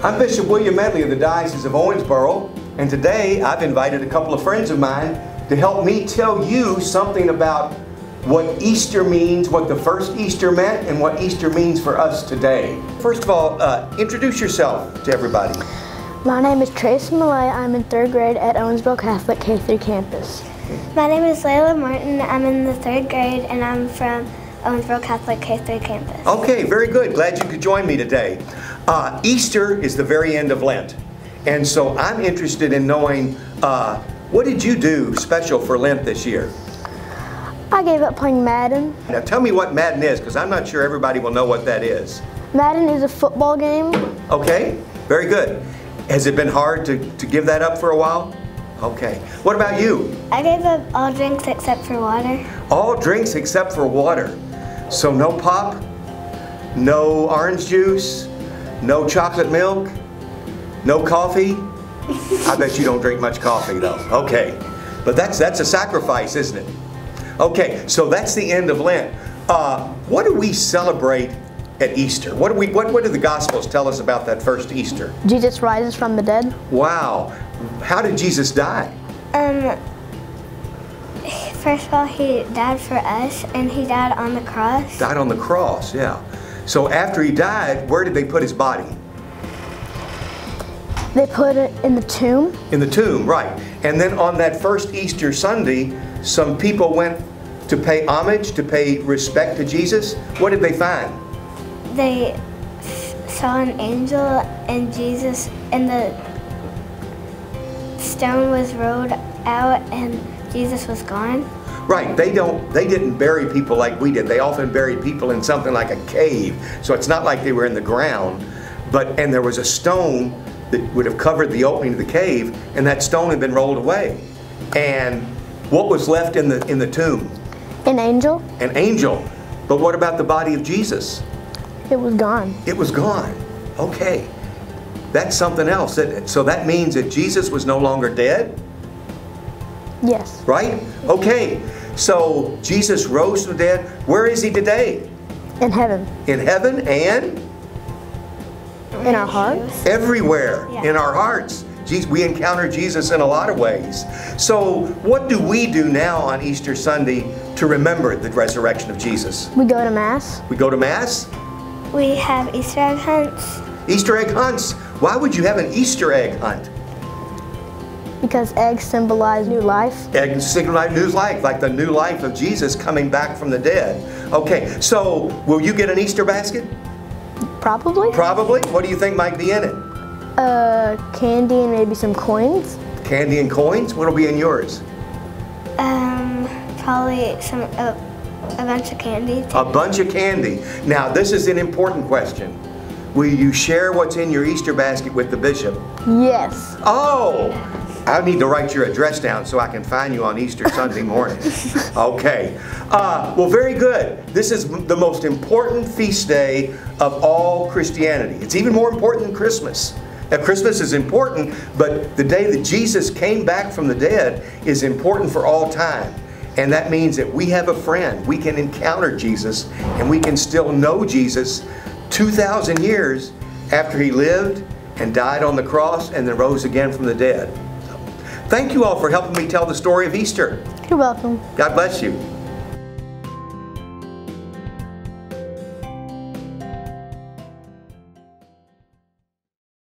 I'm Bishop William Medley of the Diocese of Owensboro, and today I've invited a couple of friends of mine to help me tell you something about what Easter means, what the first Easter meant, and what Easter means for us today. First of all, uh, introduce yourself to everybody. My name is Tracy Malay. I'm in third grade at Owensboro Catholic K3 campus. My name is Layla Martin. I'm in the third grade and I'm from Owensboro Catholic K3 campus. Okay, very good. Glad you could join me today. Uh, Easter is the very end of Lent. And so I'm interested in knowing uh, what did you do special for Lent this year? I gave up playing Madden. Now tell me what Madden is, because I'm not sure everybody will know what that is. Madden is a football game. Okay, very good. Has it been hard to, to give that up for a while? Okay. What about you? I gave up all drinks except for water. All drinks except for water. So no pop, no orange juice, no chocolate milk, no coffee. I bet you don't drink much coffee though. Okay. But that's that's a sacrifice, isn't it? Okay, so that's the end of Lent. Uh, what do we celebrate at Easter? What do we what, what do the Gospels tell us about that first Easter? Jesus rises from the dead. Wow. How did Jesus die? Um, first of all, he died for us and he died on the cross. Died on the cross, yeah. So after he died, where did they put his body? They put it in the tomb. In the tomb, right. And then on that first Easter Sunday, some people went to pay homage, to pay respect to Jesus. What did they find? They saw an angel and Jesus and the stone was rolled out and Jesus was gone. Right, they don't they didn't bury people like we did. They often buried people in something like a cave. So it's not like they were in the ground. But and there was a stone that would have covered the opening of the cave and that stone had been rolled away. And what was left in the in the tomb? An angel. An angel. But what about the body of Jesus? It was gone. It was gone. Okay. That's something else. So that means that Jesus was no longer dead? Yes. Right? Okay. So Jesus rose from the dead. Where is he today? In heaven. In heaven and? In our hearts. Everywhere. Yeah. In our hearts. We encounter Jesus in a lot of ways. So what do we do now on Easter Sunday to remember the resurrection of Jesus? We go to Mass. We go to Mass? We have Easter egg hunts. Easter egg hunts. Why would you have an Easter egg hunt? Because eggs symbolize new life. Eggs symbolize new life, like the new life of Jesus coming back from the dead. Okay, so will you get an Easter basket? Probably. Probably. What do you think might be in it? Uh, candy and maybe some coins. Candy and coins? What'll be in yours? Um, probably some a, a bunch of candy. A bunch of candy. Now, this is an important question. Will you share what's in your Easter basket with the bishop? Yes. Oh, I need to write your address down so I can find you on Easter Sunday morning. Okay. Uh, well, very good. This is the most important feast day of all Christianity. It's even more important than Christmas. Now, Christmas is important, but the day that Jesus came back from the dead is important for all time. And that means that we have a friend. We can encounter Jesus and we can still know Jesus 2,000 years after he lived and died on the cross and then rose again from the dead. Thank you all for helping me tell the story of Easter. You're welcome. God bless you.